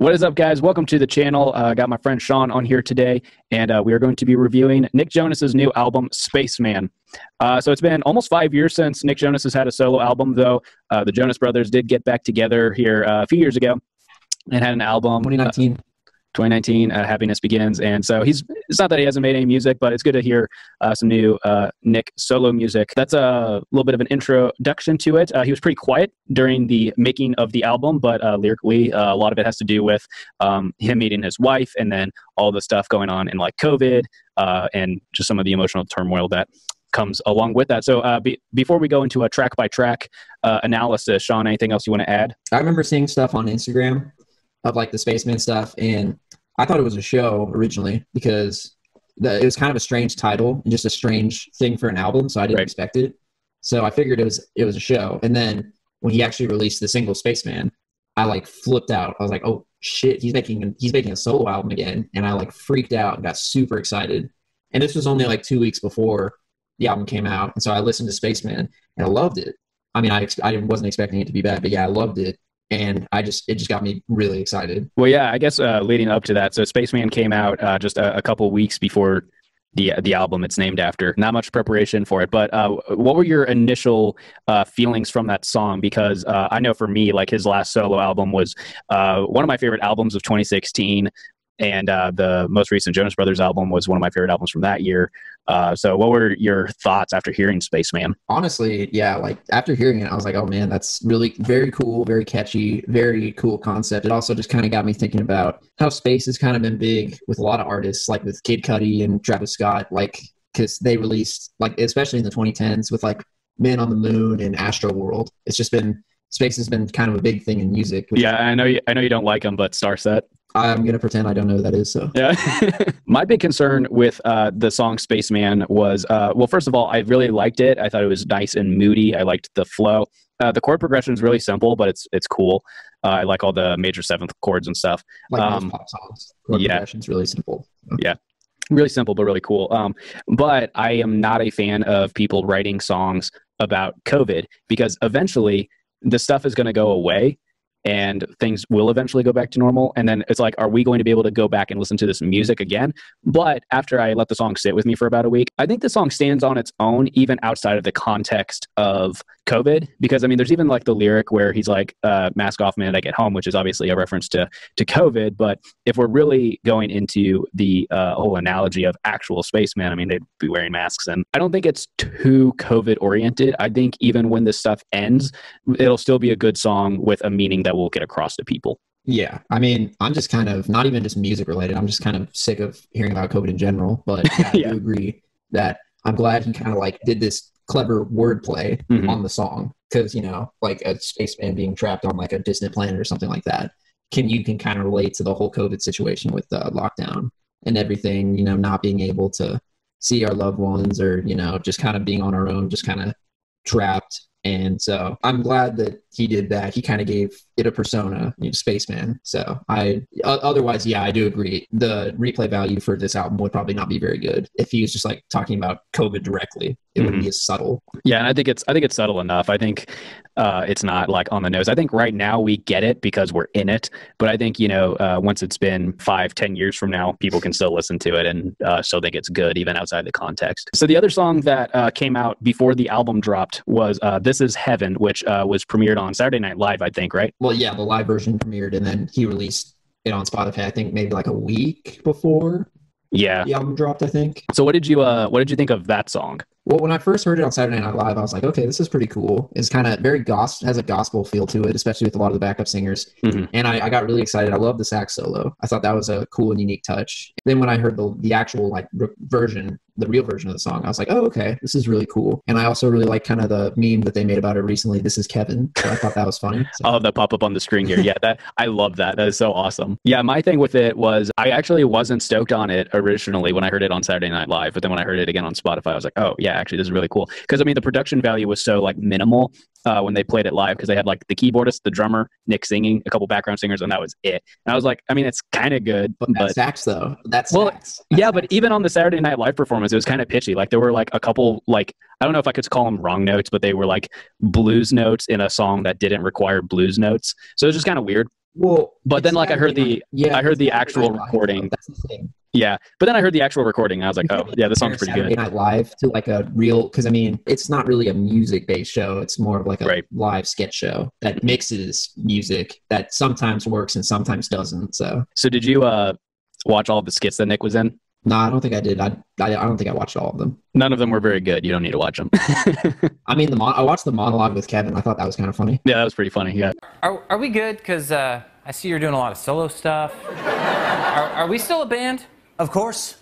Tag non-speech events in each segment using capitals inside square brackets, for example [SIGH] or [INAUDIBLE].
What is up, guys? Welcome to the channel. I uh, got my friend Sean on here today, and uh, we are going to be reviewing Nick Jonas's new album, Spaceman. Uh, so it's been almost five years since Nick Jonas has had a solo album, though. Uh, the Jonas Brothers did get back together here uh, a few years ago and had an album. 2019. 2019 uh, happiness begins and so he's it's not that he hasn't made any music but it's good to hear uh, some new uh, nick solo music that's a little bit of an introduction to it uh, he was pretty quiet during the making of the album but uh, lyrically uh, a lot of it has to do with um, him meeting his wife and then all the stuff going on in like covid and just some of the emotional turmoil that comes along with that. So uh, be, before we go into a track by track uh, analysis, Sean, anything else you want to add? I remember seeing stuff on Instagram of like the spaceman stuff, and I thought it was a show originally because the, it was kind of a strange title and just a strange thing for an album, so I didn't right. expect it. So I figured it was it was a show, and then when he actually released the single Spaceman, I like flipped out. I was like, "Oh shit, he's making he's making a solo album again," and I like freaked out and got super excited. And this was only like two weeks before the album came out, and so I listened to Spaceman and I loved it. I mean, I I wasn't expecting it to be bad, but yeah, I loved it and I just it just got me really excited. Well, yeah, I guess uh, leading up to that, so Spaceman came out uh, just a, a couple weeks before the the album it's named after. Not much preparation for it, but uh, what were your initial uh, feelings from that song? Because uh, I know for me, like his last solo album was uh, one of my favorite albums of 2016 and uh, the most recent Jonas Brothers album was one of my favorite albums from that year. Uh, so, what were your thoughts after hearing Spaceman? Honestly, yeah, like after hearing it, I was like, oh man, that's really very cool, very catchy, very cool concept. It also just kind of got me thinking about how space has kind of been big with a lot of artists, like with Kid Cudi and Travis Scott, like because they released like especially in the 2010s with like Man on the Moon and Astroworld. It's just been space has been kind of a big thing in music. Yeah, I know you, I know you don't like them, but Starset. I'm gonna pretend I don't know who that is. So yeah, [LAUGHS] my big concern with uh, the song Spaceman was uh, well, first of all, I really liked it. I thought it was nice and moody. I liked the flow. Uh, the chord progression is really simple, but it's it's cool. Uh, I like all the major seventh chords and stuff. Like um, pop songs, chord yeah, progression's really simple. Yeah, really simple but really cool. Um, but I am not a fan of people writing songs about COVID because eventually the stuff is going to go away and things will eventually go back to normal. And then it's like, are we going to be able to go back and listen to this music again? But after I let the song sit with me for about a week, I think the song stands on its own, even outside of the context of COVID. Because I mean, there's even like the lyric where he's like, uh, mask off minute I get home, which is obviously a reference to, to COVID. But if we're really going into the uh, whole analogy of actual spacemen, I mean, they'd be wearing masks. And I don't think it's too COVID oriented. I think even when this stuff ends, it'll still be a good song with a meaning that that will get across to people. Yeah, I mean, I'm just kind of not even just music related. I'm just kind of sick of hearing about COVID in general. But yeah, I [LAUGHS] yeah. do agree that I'm glad he kind of like did this clever wordplay mm-hmm. on the song because you know, like a spaceman being trapped on like a distant planet or something like that. Can you can kind of relate to the whole COVID situation with the lockdown and everything? You know, not being able to see our loved ones or you know just kind of being on our own, just kind of trapped and so I'm glad that he did that. He kind of gave it a persona, you know, spaceman. So I, otherwise, yeah, I do agree. The replay value for this album would probably not be very good if he was just like talking about COVID directly. It mm-hmm. wouldn't be as subtle. Yeah, and I think it's I think it's subtle enough. I think uh, it's not like on the nose. I think right now we get it because we're in it. But I think you know uh, once it's been five, ten years from now, people can still listen to it and uh, still think it's good even outside the context. So the other song that uh, came out before the album dropped was uh, "This Is Heaven," which uh, was premiered on Saturday Night Live. I think right. Well, yeah, the live version premiered, and then he released it on Spotify. I think maybe like a week before. Yeah, the album dropped. I think. So what did you uh what did you think of that song? Well, when I first heard it on Saturday Night Live, I was like, okay, this is pretty cool. It's kind of very gospel, has a gospel feel to it, especially with a lot of the backup singers. Mm-hmm. And I, I, got really excited. I love the sax solo. I thought that was a cool and unique touch. Then when I heard the the actual like version, the real version of the song, I was like, oh, okay, this is really cool. And I also really like kind of the meme that they made about it recently. This is Kevin. So I thought that was funny. So. oh, the pop up on the screen here. Yeah, that I love that. That is so awesome. Yeah, my thing with it was I actually wasn't stoked on it originally when I heard it on Saturday Night Live, but then when I heard it again on Spotify, I was like, oh yeah, actually, this is really cool because I mean the production value was so like minimal uh, when they played it live because they had like the keyboardist, the drummer, Nick singing, a couple background singers, and that was it. And I was like, I mean, it's kind of good, but, but sax though, that's well. That's [LAUGHS] yeah, but even on the Saturday Night Live performance, it was kind of pitchy. Like there were like a couple like I don't know if I could call them wrong notes, but they were like blues notes in a song that didn't require blues notes. So it was just kind of weird. Well, but then like I heard the yeah, I heard the actual recording. That's the thing. Yeah, but then I heard the actual recording. I was like, oh, yeah, this song's pretty Saturday good. Night Live to like a real because I mean, it's not really a music-based show. It's more of like a right. live sketch show that mixes music that sometimes works and sometimes doesn't. So, so did you uh watch all the skits that Nick was in? No, I don't think I did. I, I, I don't think I watched all of them. None of them were very good. You don't need to watch them. [LAUGHS] I mean, the mon- I watched the monologue with Kevin. I thought that was kind of funny. Yeah, that was pretty funny. Yeah. Are Are we good? Because uh, I see you're doing a lot of solo stuff. [LAUGHS] are, are we still a band? Of course.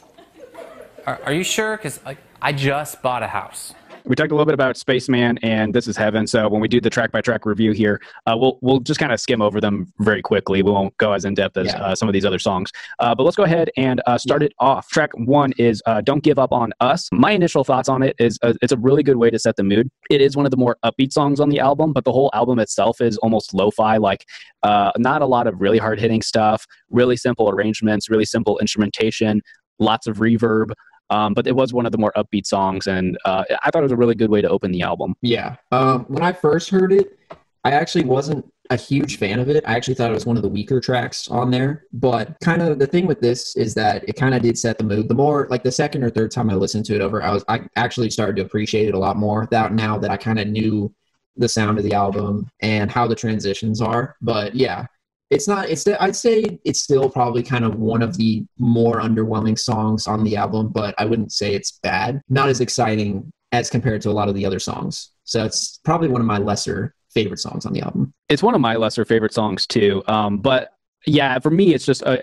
Are, are you sure? Because like, I just bought a house we talked a little bit about Spaceman and This Is Heaven. So when we do the track by track review here, uh, we'll we'll just kind of skim over them very quickly. We won't go as in depth as yeah. uh, some of these other songs. Uh, but let's go ahead and uh, start it off. Track one is uh, "Don't Give Up on Us." My initial thoughts on it is uh, it's a really good way to set the mood. It is one of the more upbeat songs on the album, but the whole album itself is almost lo-fi, like not a lot of really hard hitting stuff. Really simple arrangements, really simple instrumentation, lots of reverb. Um, but it was one of the more upbeat songs, and uh, I thought it was a really good way to open the album. Yeah. Um, when I first heard it, I actually wasn't a huge fan of it. I actually thought it was one of the weaker tracks on there. But kind of the thing with this is that it kind of did set the mood. The more like the second or third time I listened to it over, I was I actually started to appreciate it a lot more. That now that I kind of knew the sound of the album and how the transitions are. But yeah, it's not it's i'd say it's still probably kind of one of the more underwhelming songs on the album but i wouldn't say it's bad. Not as exciting as compared to a lot of the other songs. So it's probably one of my lesser favorite songs on the album. It's one of my lesser favorite songs too um, but yeah for me it's just a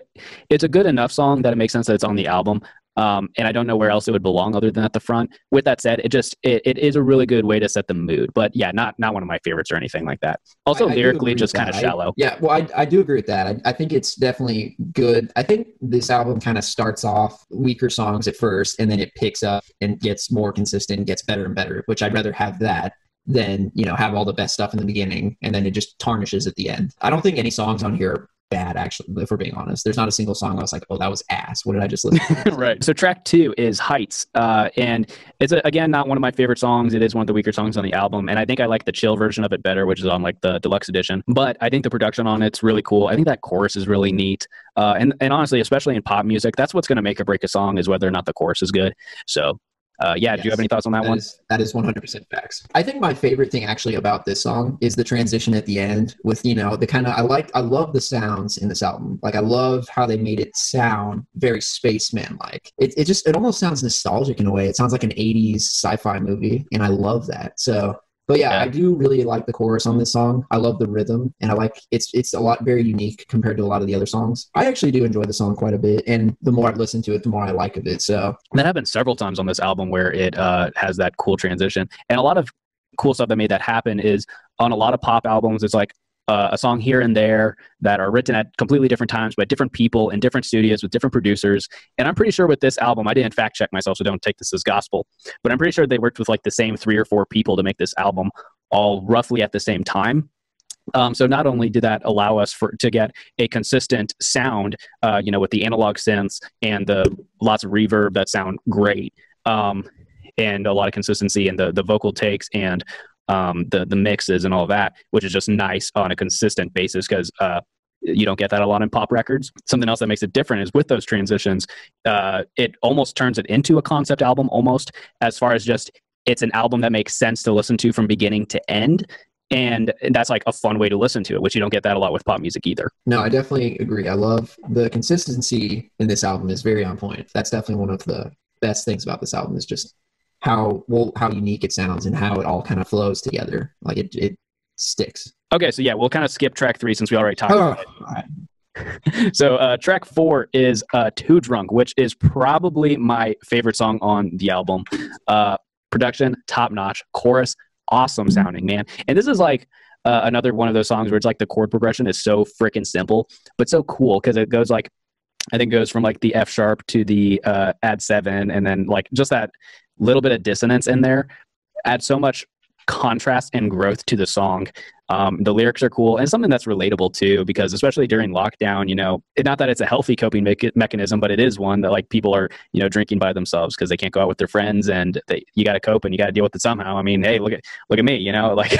it's a good enough song that it makes sense that it's on the album um, and I don't know where else it would belong other than at the front. With that said, it just it, it is a really good way to set the mood. But yeah, not not one of my favorites or anything like that. Also, I, I lyrically, just kind of shallow. yeah, well, I, I do agree with that. I, I think it's definitely good. I think this album kind of starts off weaker songs at first, and then it picks up and gets more consistent, gets better and better. Which I'd rather have that than you know have all the best stuff in the beginning and then it just tarnishes at the end. I don't think any songs on here bad actually if we're being honest. There's not a single song i was like oh that was ass. What did i just listen to? [LAUGHS] Right. So track two is heights uh, and it's a, again not one of my favorite songs. It is one of the weaker songs on the album and i think i like the chill version of it better which is on like the deluxe edition. But i think the production on it's really cool. I think that chorus is really neat uh, and, and honestly especially in pop music that's what's going to make or break a song is whether or not the chorus is good. So uh, yeah, yes, do you have any thoughts on that, that one? Is, that is 100% facts. I think my favorite thing actually about this song is the transition at the end with, you know, the kind of, I like, I love the sounds in this album. Like, I love how they made it sound very spaceman like. It, it just, it almost sounds nostalgic in a way. It sounds like an 80s sci fi movie, and I love that. So, but yeah, yeah, I do really like the chorus on this song. I love the rhythm, and I like it's it's a lot very unique compared to a lot of the other songs. I actually do enjoy the song quite a bit, and the more I listen to it, the more I like of it. So that happened several times on this album where it uh, has that cool transition, and a lot of cool stuff that made that happen is on a lot of pop albums. It's like uh, a song here and there that are written at completely different times by different people in different studios with different producers. And I'm pretty sure with this album, I didn't fact check myself, so don't take this as gospel, but I'm pretty sure they worked with like the same three or four people to make this album all roughly at the same time. Um, so not only did that allow us for to get a consistent sound, uh, you know, with the analog synths and the lots of reverb that sound great, um, and a lot of consistency in the the vocal takes and um, the the mixes and all that, which is just nice on a consistent basis because uh, you don't get that a lot in pop records. Something else that makes it different is with those transitions, uh, it almost turns it into a concept album almost as far as just it's an album that makes sense to listen to from beginning to end. And that's like a fun way to listen to it, which you don't get that a lot with pop music either. No, I definitely agree. I love the consistency in this album is very on point. That's definitely one of the best things about this album is just how well how unique it sounds and how it all kind of flows together. Like it it sticks. Okay, so yeah, we'll kind of skip track three since we already talked oh, about it. [LAUGHS] so uh, track four is uh, "Too Drunk," which is probably my favorite song on the album. Uh, production top notch, chorus awesome sounding, man. And this is like uh, another one of those songs where it's like the chord progression is so freaking simple, but so cool because it goes like I think goes from like the F sharp to the uh, add seven, and then like just that little bit of dissonance in there. Adds so much contrast and growth to the song. Um, the lyrics are cool and something that's relatable too, because especially during lockdown, you know, it, not that it's a healthy coping me- mechanism, but it is one that like people are, you know, drinking by themselves because they can't go out with their friends and they, you got to cope and you got to deal with it somehow. I mean, hey, look at look at me, you know, [LAUGHS] like,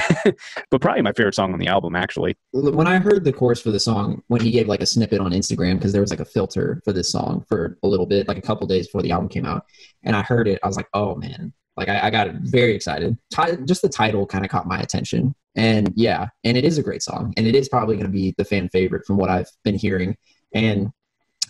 but probably my favorite song on the album actually. When I heard the chorus for the song, when he gave like a snippet on Instagram, because there was like a filter for this song for a little bit, like a couple days before the album came out, and I heard it, I was like, oh man, like I, I got very excited. T- just the title kind of caught my attention, and yeah, and it is a great song, and it is probably going to be the fan favorite from what I've been hearing, and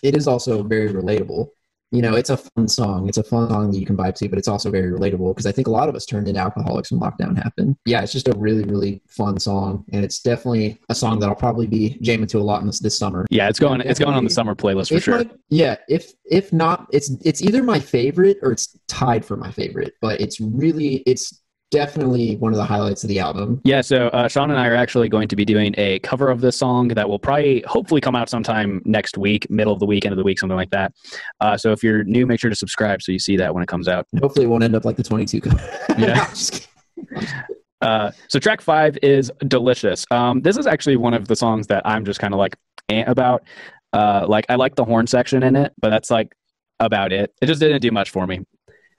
it is also very relatable you know, it's a fun song. It's a fun song that you can vibe to, but it's also very relatable because I think a lot of us turned into alcoholics when lockdown happened. Yeah, it's just a really, really fun song, and it's definitely a song that I'll probably be jamming to a lot in this, this summer. Yeah, it's going. It's going on the summer playlist for sure. My, yeah, if if not, it's it's either my favorite or it's tied for my favorite. But it's really it's definitely one of the highlights of the album. Yeah, so uh, Sean and I are actually going to be doing a cover of this song that will probably, hopefully, come out sometime next week, middle of the week, end of the week, something like that. Uh, so if you're new, make sure to subscribe so you see that when it comes out. Hopefully, it won't end up like the 22 [LAUGHS] yeah. [LAUGHS] uh, so track five is "Delicious." Um, this is actually one of the songs that I'm just kind of like about. Uh, like I like the horn section in it, but that's like about it. It just didn't do much for me.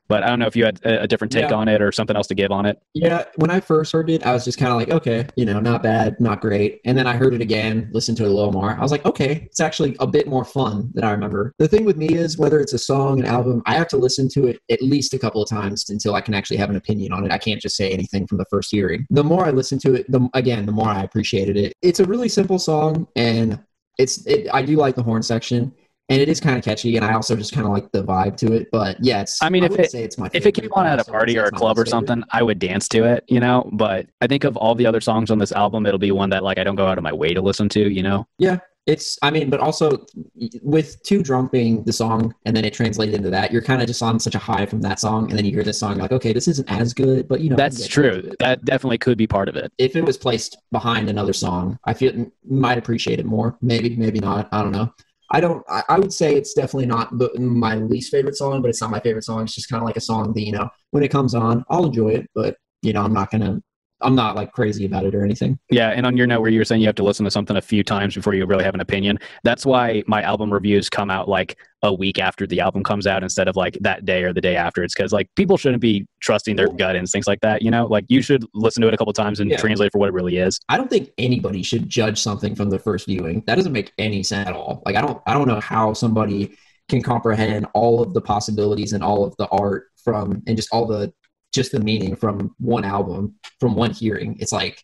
But I don't know if you had a, a different take yeah. on it or something else to give on it. Yeah, when I first heard it, I was just kind of like, okay, you know, not bad, not great. And then I heard it again, listened to it a little more. I was like, okay, it's actually a bit more fun than I remember. The thing with me is whether it's a song, an album, I have to listen to it at least a couple of times until I can actually have an opinion on it. I can't just say anything from the first hearing. The more I listen to it, the again, the more I appreciated it. It's a really simple song, and it's it, I do like the horn section and it is kind of catchy, and I also just kind of like the vibe to it. But yeah, it's. I mean, I if it it's my if it came on at a party or a club or something, I would dance to it, you know. But I think of all the other songs on this album, it'll be one that like I don't go out of my way to listen to, you know. Yeah, it's. I mean, but also with Too Drunk being the song, and then it translated into that, you're kind of just on such a high from that song, and then you hear this song, like, okay, this isn't as good, but you know. That's true. That definitely could be part of it. If it was placed behind another song, I feel might appreciate it more. Maybe, maybe not. I don't know. I don't. I, I, would say it's definitely not the, my least favorite song, but it's not my favorite song. It's just kind of like a song that you know when it comes on, I'll enjoy it, but you know I'm not gonna I'm not like crazy about it or anything. Yeah, and on your note where you were saying you have to listen to something a few times before you really have an opinion, that's why my album reviews come out like a week after the album comes out instead of like that day or the day after. It's because like people shouldn't be trusting their gut instincts like that. You know, like you should listen to it a couple times and yeah. translate for what it really is. I don't think anybody should judge something from the first viewing. That doesn't make any sense at all. Like I don't I don't know how somebody can comprehend all of the possibilities and all of the art from and just all the just the meaning from one album, from one hearing. It's like,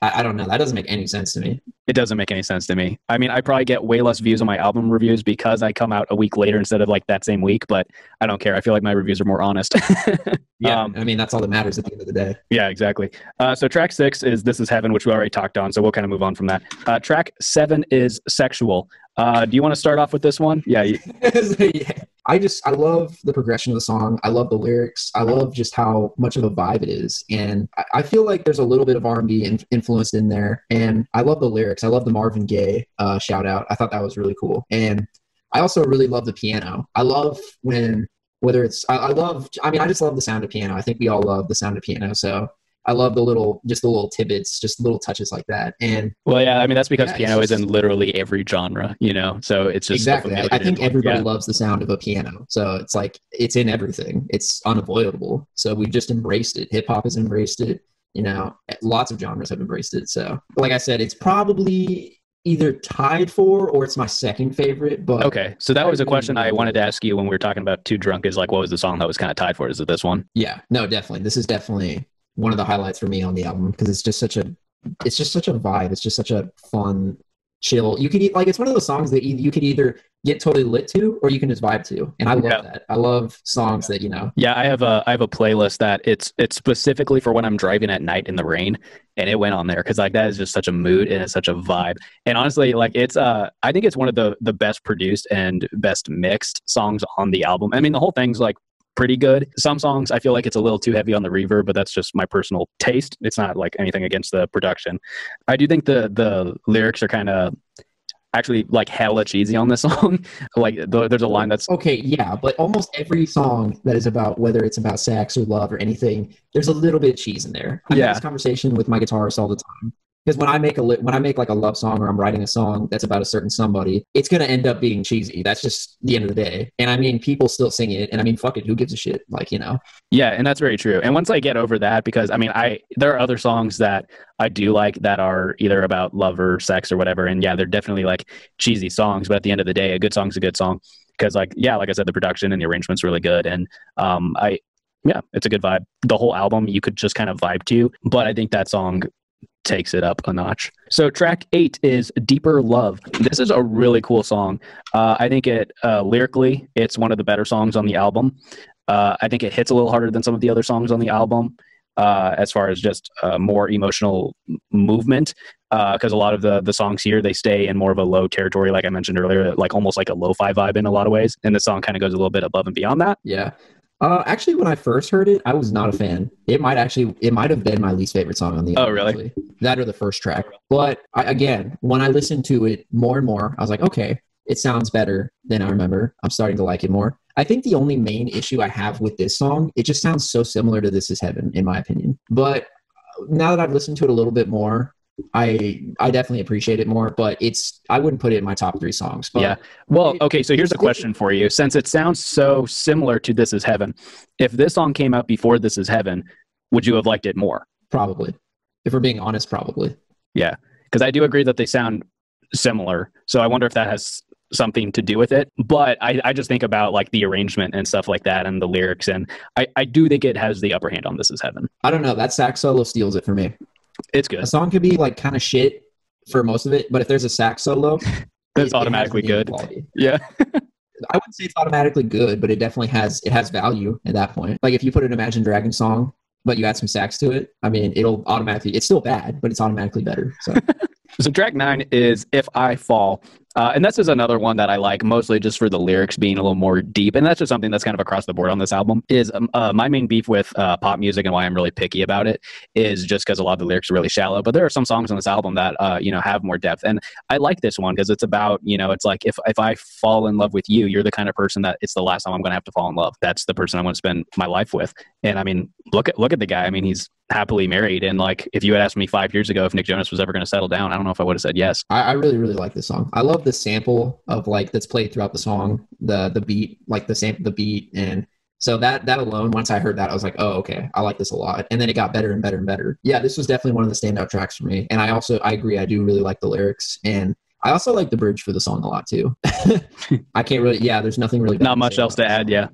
I, I, don't know. That doesn't make any sense to me. It doesn't make any sense to me. I mean, I probably get way less views on my album reviews because I come out a week later instead of like that same week, but I don't care. I feel like my reviews are more honest. [LAUGHS] yeah. Um, I mean, that's all that matters at the end of the day. Yeah, exactly. Uh, so track six is This Is Heaven, which we already talked on. So we'll kind of move on from that. Uh, track seven is Sexual. Uh, do you want to start off with this one? Yeah. [LAUGHS] yeah. I just I love the progression of the song. I love the lyrics. I love just how much of a vibe it is, and I, I feel like there's a little bit of R&B in, influenced in there. And I love the lyrics. I love the Marvin Gaye uh, shout out. I thought that was really cool. And I also really love the piano. I love when whether it's I, I love. I mean, I just love the sound of piano. I think we all love the sound of piano. So I love the little, just the little tidbits, just little touches like that. And well, yeah, I mean that's because yeah, piano just, is in literally every genre, you know. So it's just exactly. I, I think everybody yeah. loves the sound of a piano, so it's like it's in everything. It's unavoidable. So we've just embraced it. Hip hop has embraced it. You know, lots of genres have embraced it. So, like I said, it's probably either tied for or it's my second favorite. But okay, so that was a question I wanted to ask you when we were talking about Too Drunk. Is like, what was the song that was kind of tied for? Is it this one? Yeah, no, definitely. This is definitely one of the highlights for me on the album because it's just such a it's just such a vibe. It's just such a fun, chill. You could like it's one of those songs that you could either get totally lit to or you can just vibe to, and I love yeah. that. I love songs that you know. Yeah, I have a I have a playlist that it's it's specifically for when I'm driving at night in the rain, and it went on there because like that is just such a mood and it's such a vibe. And honestly, like it's uh I think it's one of the the best produced and best mixed songs on the album. I mean, the whole thing's like pretty good. Some songs I feel like it's a little too heavy on the reverb, but that's just my personal taste. It's not like anything against the production. I do think the the lyrics are kind of actually like hella cheesy on this [LAUGHS] song. like th- there's a line that's okay, yeah, but almost every song that is about whether it's about sex or love or anything, there's a little bit of cheese in there. I yeah. have this conversation with my guitarist all the time because when I make a li- when I make like a love song or I'm writing a song that's about a certain somebody, it's gonna end up being cheesy. That's just the end of the day. And I mean, people still sing it, and I mean, fuck it, who gives a shit? Like you know. Yeah, and that's very true. And once I get over that, because I mean, I there are other songs that I do like that are either about love or sex or whatever, and yeah, they're definitely like cheesy songs. But at the end of the day, a good song's a good song because, like, yeah, like I said, the production and the arrangement's really good, and um, I yeah, it's a good vibe. The whole album you could just kind of vibe to, but I think that song takes it up a notch. So track eight is Deeper Love. This is a really cool song. Uh, I think it uh, lyrically, it's one of the better songs on the album. Uh, I think it hits a little harder than some of the other songs on the album. Uh, as far as just uh, more emotional movement, because uh, a lot of the the songs here they stay in more of a low territory, like I mentioned earlier, like almost like a lo-fi vibe in a lot of ways, and the song kind of goes a little bit above and beyond that. Yeah, uh, actually, when I first heard it, I was not a fan. It might actually, it might have been my least favorite song on the. Oh, album, really? Actually. That or the first track. But I, again, when I listened to it more and more, I was like, okay, it sounds better than I remember. I'm starting to like it more. I think the only main issue I have with this song, it just sounds so similar to "This Is Heaven," in my opinion. But now that I've listened to it a little bit more, I I definitely appreciate it more, but it's I wouldn't put it in my top three songs. yeah. Well, okay. So here's a question for you. Since it sounds so similar to "This Is Heaven," if this song came out before "This Is Heaven," would you have liked it more? Probably. If we're being honest, probably. Yeah, because I do agree that they sound similar. So I wonder if that has something to do with it. But I, I just think about like the arrangement and stuff like that and the lyrics. And I, I do think it has the upper hand on This Is Heaven. I don't know. That sax solo steals it for me. It's good. A song could be like kind of shit for most of it, but if there's a sax solo, [LAUGHS] that's it, automatically it good. Yeah. [LAUGHS] I wouldn't say it's automatically good, but it definitely has it has value at that point. Like if you put an Imagine Dragon song, but you add some sax to it, I mean, it'll automatically. It's still bad, but it's automatically better. So. [LAUGHS] so track nine is "If I Fall," Uh, and this is another one that I like mostly just for the lyrics being a little more deep. And that's just something that's kind of across the board on this album is um, uh, my main beef with uh, pop music and why I'm really picky about it is just because a lot of the lyrics are really shallow. But there are some songs on this album that, uh, you know, have more depth. And I like this one because it's about, you know, it's like if, if I fall in love with you, you're the kind of person that it's the last time I'm going to have to fall in love. That's the person I want to spend my life with. And I mean, look at, look at the guy. I mean, he's happily married. And like, if you had asked me five years ago if Nick Jonas was ever going to settle down, I don't know if I would have said yes. I, I, really, really like this song. I love the sample of like that's played throughout the song, the the beat, like the sample, the beat, and so that that alone, once I heard that, I was like, oh, okay, I like this a lot. And then it got better and better and better. Yeah, this was definitely one of the standout tracks for me. And I also, I agree, I do really like the lyrics and. I also like the bridge for the song a lot too. [LAUGHS] I can't really, yeah. There's nothing really. Not much else to add, yeah.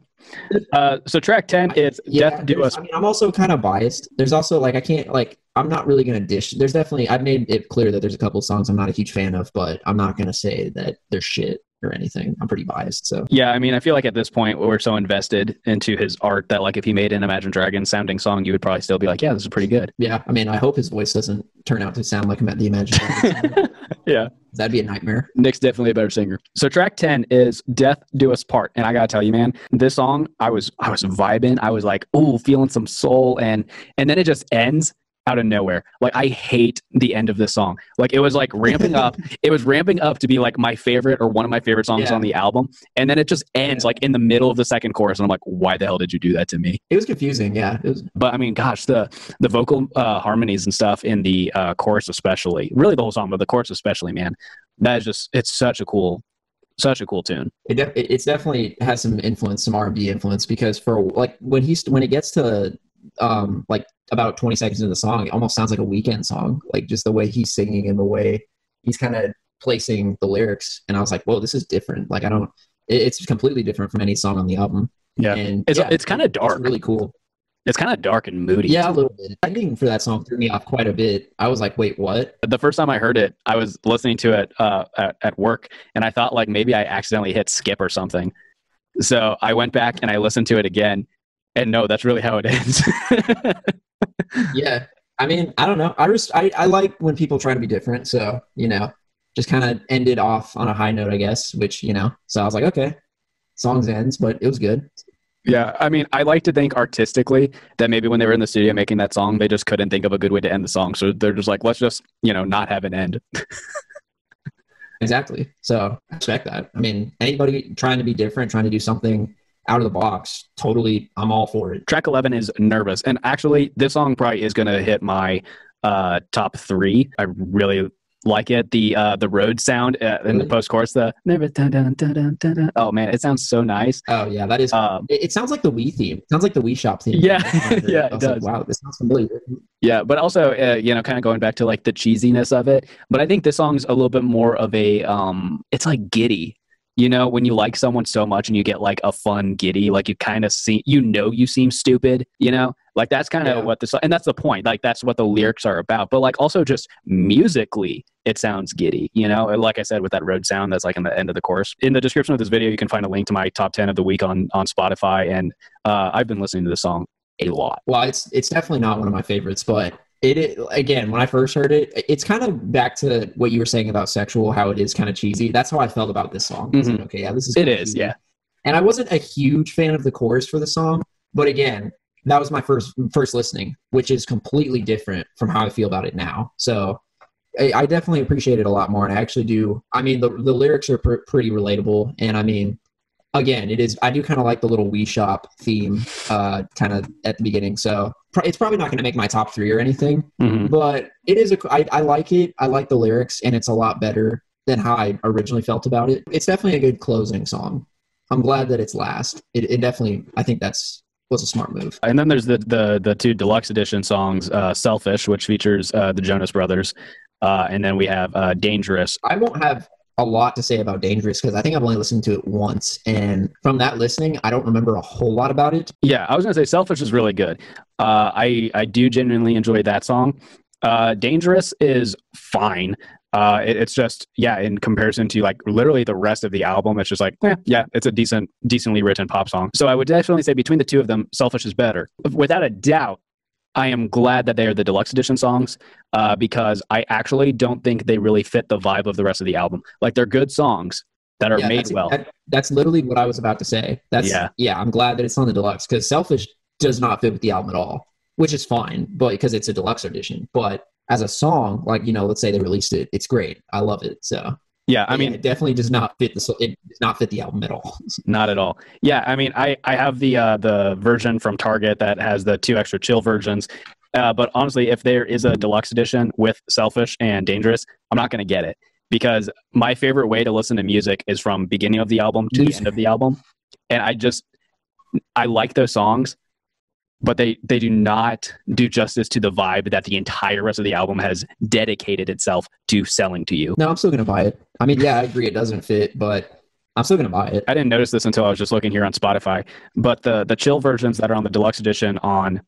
Uh, so track 10 is yeah, Death Do Us. I mean, I'm also kind of biased. There's also like, I can't like, I'm not really going to dish. There's definitely, I've made it clear that there's a couple songs I'm not a huge fan of, but I'm not going to say that they're shit or anything. I'm pretty biased. So yeah, I mean, I feel like at this point we're so invested into his art that like if he made an Imagine Dragons sounding song, you would probably still be like, yeah, this is pretty good. Yeah, I mean, I hope his voice doesn't turn out to sound like him at the Imagine Dragons. [LAUGHS] yeah, that'd be a nightmare. Nick's definitely a better singer. So track ten is "Death Do Us Part," and I gotta tell you, man, this song I was I was vibing. I was like, ooh, feeling some soul, and and then it just ends out of nowhere. Like I hate the end of this song. Like it was like ramping up. [LAUGHS] it was ramping up to be like my favorite or one of my favorite songs yeah. on the album, and then it just ends yeah. like in the middle of the second chorus, and I'm like, why the hell did you do that to me? It was confusing. Yeah. Was- but I mean, gosh, the the vocal uh, harmonies and stuff in the uh, chorus, especially, really the whole song, but the chorus especially, man, that is just it's such a cool such a cool tune. It de- it's definitely has some influence, some R and B influence, because for like when he's when it gets to um like about 20 seconds in the song, it almost sounds like a Weeknd song, like just the way he's singing and the way he's kind of placing the lyrics. And I was like, whoa, this is different. Like I don't, it's completely different from any song on the album. Yeah, and it's yeah, it's kind of dark. really cool. It's kind of dark and moody. Yeah, a little bit. The ending for that song threw me off quite a bit. I was like, wait, what? The first time I heard it, I was listening to it uh, at, at work, and I thought like maybe I accidentally hit skip or something. So I went back and I listened to it again, and no, that's really how it ends. [LAUGHS] yeah, I mean, I don't know. I just I, I like when people try to be different. So you know, just kind of ended off on a high note, I guess. Which you know, so I was like, okay, songs ends, but it was good. Yeah, I mean, I like to think artistically that maybe when they were in the studio making that song, they just couldn't think of a good way to end the song, so they're just like, let's just you know not have an end. Exactly. So I expect that. I mean, anybody trying to be different, trying to do something out of the box, totally, I'm all for it. Track 11 is Nervous. And actually, this song probably is going to hit my uh, top three. I really like it. The uh, the Rhodes sound uh, in the post chorus, the dun, dun, dun, oh man, it sounds so nice. Oh yeah, that is. Um, it, it, sounds like the Wii theme. It sounds like the Wii Shop theme. Yeah, [LAUGHS] [LAUGHS] yeah, it does. Like, wow, this sounds familiar. Yeah, but also uh, you know, kind of going back to like the cheesiness of it. But I think this song's a little bit more of a um, it's like giddy you know when you like someone so much and you get like a fun giddy like you kind of see you know you seem stupid you know? Like that's kind of yeah. what this and that's the point like that's what the lyrics are about. But like also just musically it sounds giddy you know? Like i said with that Rhodes sound that's like in the end of the chorus in the description of this video you can find a link to my top 10 of the week on on spotify. And uh, i've been listening to the song a lot. Well it's it's definitely not one of my favorites but it again when i first heard it it's kind of back to what you were saying about sexual how it is kind of cheesy that's how i felt about this song mm-hmm. like, okay yeah this is it is cheesy. yeah and i wasn't a huge fan of the chorus for the song but again that was my first first listening which is completely different from how i feel about it now so i, I definitely appreciate it a lot more and i actually do i mean the, the lyrics are pr- pretty relatable and i mean again, it is. I do kind of like the little Wii Shop theme, uh, kind of at the beginning. So it's probably not going to make my top three or anything, mm-hmm. but it is a. I, I like it. I like the lyrics, and it's a lot better than how I originally felt about it. It's definitely a good closing song. I'm glad that it's last. It, it definitely. I think that's was a smart move. And then there's the the the two deluxe edition songs, uh, "Selfish," which features uh, the Jonas Brothers, uh, and then we have uh, "Dangerous." I won't have a lot to say about Dangerous because I think I've only listened to it once. And from that listening, I don't remember a whole lot about it. Yeah, I was going to say Selfish is really good. Uh, I, I do genuinely enjoy that song. Uh, Dangerous is fine. Uh, it, it's just, yeah, in comparison to like literally the rest of the album, it's just like, eh, yeah, it's a decent, decently written pop song. So I would definitely say between the two of them, Selfish is better. Without a doubt, I am glad that they are the deluxe edition songs uh, because I actually don't think they really fit the vibe of the rest of the album. Like they're good songs that are yeah, made well. That, that's literally what I was about to say. That's yeah. yeah. I'm glad that it's on the deluxe because Selfish does not fit with the album at all, which is fine, but because it's a deluxe edition. But as a song, like you know, let's say they released it, it's great. I love it. So yeah, I mean, it definitely does not fit the it does not fit the album at all. [LAUGHS] Not at all. Yeah, I mean, I I have the uh, the version from Target that has the two extra chill versions. Uh, but honestly, if there is a deluxe edition with Selfish and Dangerous, I'm not going to get it because my favorite way to listen to music is from beginning of the album to the end of the album, and I just I like those songs, but they they do not do justice to the vibe that the entire rest of the album has dedicated itself to selling to you. No, I'm still gonna buy it. I mean, yeah, I agree it doesn't fit, but I'm still gonna buy it. I didn't notice this until I was just looking here on Spotify, but the the chill versions that are on the deluxe edition on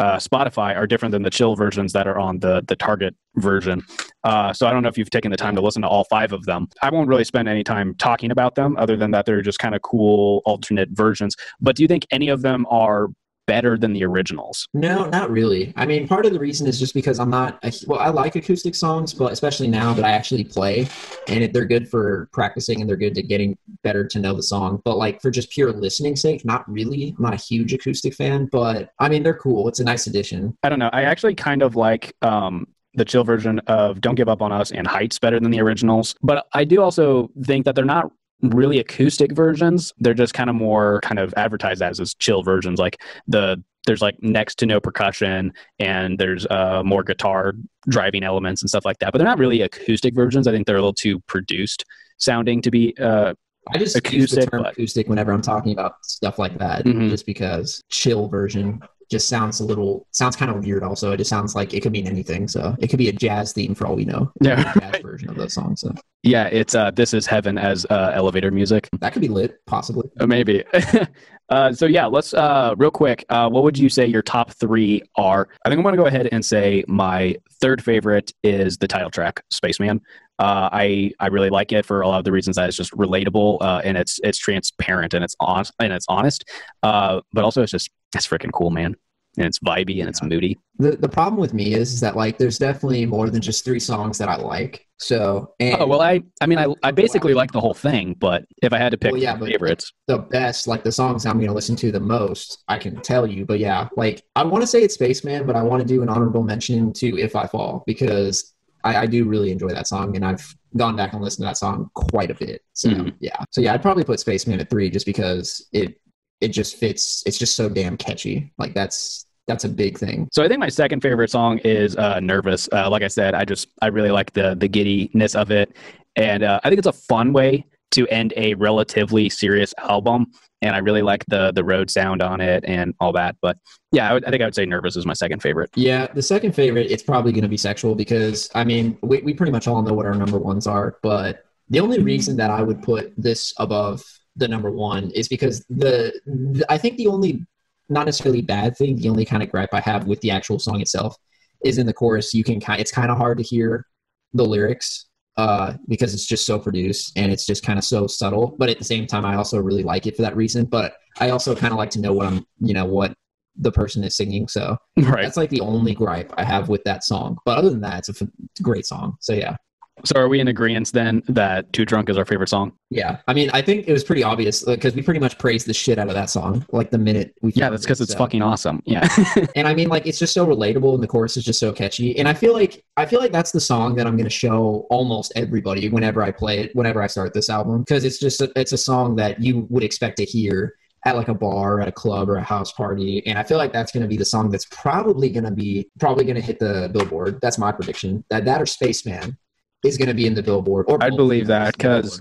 uh, Spotify are different than the chill versions that are on the the Target version. Uh, so I don't know if you've taken the time to listen to all five of them. I won't really spend any time talking about them, other than that they're just kind of cool alternate versions. But do you think any of them are better than the originals? No, not really. I mean, part of the reason is just because I'm not, a, well, I like acoustic songs, but especially now that I actually play and it, they're good for practicing and they're good to getting better to know the song. But like for just pure listening sake, not really. I'm not a huge acoustic fan, but I mean, they're cool. It's a nice addition. I don't know. I actually kind of like, um, the chill version of Don't Give Up on Us and Heights better than the originals. But I do also think that they're not really acoustic versions. They're just kind of more kind of advertised as as chill versions. Like the there's like next to no percussion and there's uh, more guitar driving elements and stuff like that. But they're not really acoustic versions. I think they're a little too produced sounding to be. Uh, I just acoustic, use the term but... acoustic whenever I'm talking about stuff like that, mm-hmm. just because chill version just sounds a little sounds kind of weird. Also, it just sounds like it could mean anything. So it could be a jazz theme for all we know. Yeah, jazz version of those songs. So. Yeah, it's uh, this is heaven as uh, elevator music. That could be lit, possibly. Uh, maybe. [LAUGHS] uh, so yeah, let's uh, real quick. Uh, what would you say your top three are? I think I'm going to go ahead and say my third favorite is the title track, Spaceman. Uh, I I really like it for a lot of the reasons that it's just relatable uh, and it's it's transparent and it's honest and it's honest. Uh, but also it's just it's freaking cool, man. And it's vibey and it's moody. The the problem with me is, is that like there's definitely more than just three songs that I like. So oh well, I I mean I I basically like the whole thing, but if I had to pick well, yeah, favorites, the best like the songs I'm gonna listen to the most, I can tell you. But yeah, like I want to say it's Spaceman, but I want to do an honorable mention to If I Fall because I, I, do really enjoy that song, and I've gone back and listened to that song quite a bit. So mm-hmm. yeah, so yeah, I'd probably put Spaceman at three just because it it just fits. It's just so damn catchy. Like that's that's a big thing. So I think my second favorite song is uh, "Nervous." Uh, like I said, I just I really like the the giddiness of it, and uh, I think it's a fun way to end a relatively serious album. And I really like the the Rhodes sound on it and all that. But yeah, I, would, I think I would say "Nervous" is my second favorite. Yeah, the second favorite it's probably going to be "Sexual" because I mean we we pretty much all know what our number ones are, but the only reason that I would put this above the number one is because the, the I think the only not necessarily bad thing. The only kind of gripe I have with the actual song itself is in the chorus. You can kind it's kind of hard to hear the lyrics uh, because it's just so produced and it's just kind of so subtle. But at the same time, I also really like it for that reason. But I also kind of like to know what I'm, you know, what the person is singing. So right. that's like the only gripe I have with that song. But other than that, it's a, it's a great song. So yeah. So are we in agreement then that Too Drunk is our favorite song? Yeah. I mean, I think it was pretty obvious because we pretty much praised the shit out of that song like the minute we Yeah, that's because it, it's so. fucking awesome. [LAUGHS] Yeah. and I mean like it's just so relatable and the chorus is just so catchy. And I feel like I feel like that's the song that I'm going to show almost everybody whenever I play it, whenever I start this album because it's just a, it's a song that you would expect to hear at like a bar, at a club, or a house party. And I feel like that's going to be the song that's probably going to be probably going to hit the Billboard. That's my prediction. That that or Spaceman is going to be in the Billboard. Or I'd believe that because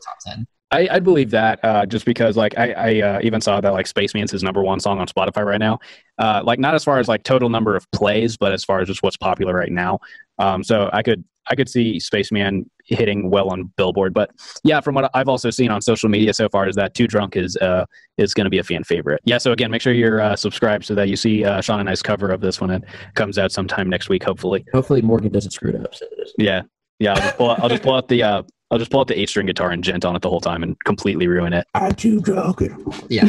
I, I believe that uh, just because like I, I uh, even saw that like Spaceman's his number one song on Spotify right now. Uh, like not as far as like total number of plays, but as far as just what's popular right now. Um, so I could I could see Spaceman hitting well on Billboard. But yeah, from what I've also seen on social media so far is that Too Drunk is uh, is going to be a fan favorite. Yeah, so again, make sure you're uh, subscribed so that you see uh, Sean and I's cover of this when it comes out sometime next week, hopefully. Hopefully Morgan doesn't screw it up. Yeah, yeah, I'll just pull out, I'll just pull out the uh, I'll just pull out the eight string guitar and djent on it the whole time and completely ruin it. I'm too drunk. Yeah,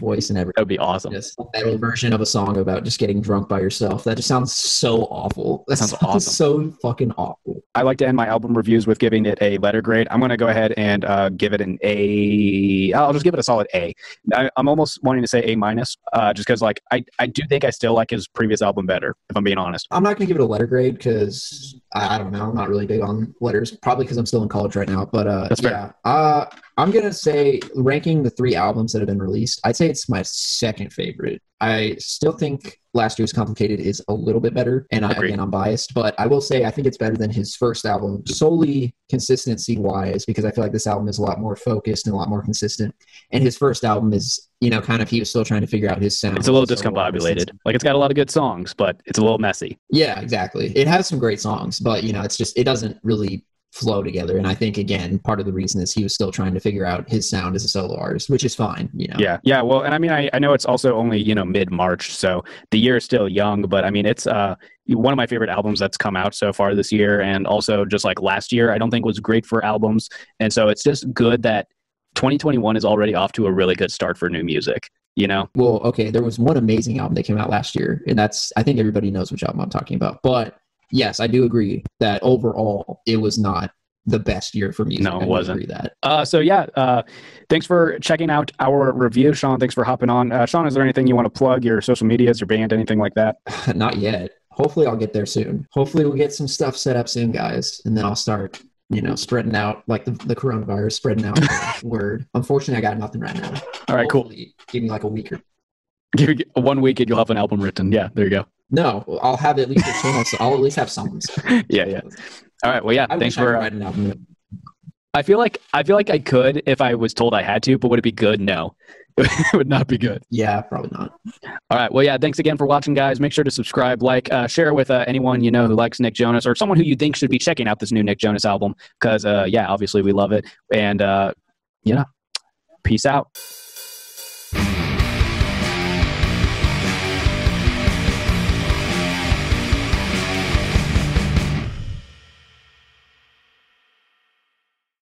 voice and everything. That would be awesome. Just a metal version of a song about just getting drunk by yourself. That just sounds so awful. That, sounds, sounds awesome. So fucking awful. I like to end my album reviews with giving it a letter grade. I'm going to go ahead and uh, give it an A. I'll just give it a solid A. I, I'm almost wanting to say A minus, uh, just because like I I do think I still like his previous album better. If I'm being honest. I'm not going to give it a letter grade because I, I don't know. I'm not really big on letters. Probably because I'm still still in college right now, but uh, yeah, uh, I'm gonna say ranking the three albums that have been released. I'd say it's my second favorite. I still think last year's complicated is a little bit better and I, again i'm biased but i will say i think it's better than his first album solely consistency wise because i feel like this album is a lot more focused and a lot more consistent. And his first album is you know kind of he was still trying to figure out his sound. It's a little so uh, discombobulated. Like it's got a lot of good songs but it's a little messy. Yeah exactly. It has some great songs but you know it's just it doesn't really flow together. And I think again, part of the reason is he was still trying to figure out his sound as a solo artist, which is fine, you know. Yeah, yeah. Well, and I mean, I, I know it's also only you know mid March, so the year is still young. But I mean, it's uh one of my favorite albums that's come out so far this year, and also just like last year, I don't think was great for albums, and so it's just good that 2021 is already off to a really good start for new music. You know. Well, okay, there was one amazing album that came out last year, and that's I think everybody knows which album I'm talking about, but yes, I do agree that overall it was not the best year for music. No, it wasn't. That. Uh, so yeah, uh, thanks for checking out our review, Sean. Thanks for hopping on. Uh, Sean, is there anything you want to plug? Your social medias, your band, anything like that? [LAUGHS] Not yet. Hopefully, I'll get there soon. Hopefully, we'll get some stuff set up soon, guys, and then I'll start. You know, spreading out like the, the coronavirus, spreading out [LAUGHS] word. Unfortunately, I got nothing right now. All right, Hopefully, cool. Give me like a week or give me one week and you'll have an album written. Yeah, there you go. No, I'll have at least a channel. [LAUGHS] So I'll at least have songs. [LAUGHS] yeah, yeah. All right. Well, yeah. I thanks for. I, uh, I feel like I feel like I could if I was told I had to, but would it be good? No, [LAUGHS] it would not be good. Yeah, probably not. All right. Well, yeah. Thanks again for watching, guys. Make sure to subscribe, like, uh, share with uh, anyone you know who likes Nick Jonas or someone who you think should be checking out this new Nick Jonas album because, uh, yeah, obviously we love it. And uh, yeah, peace out.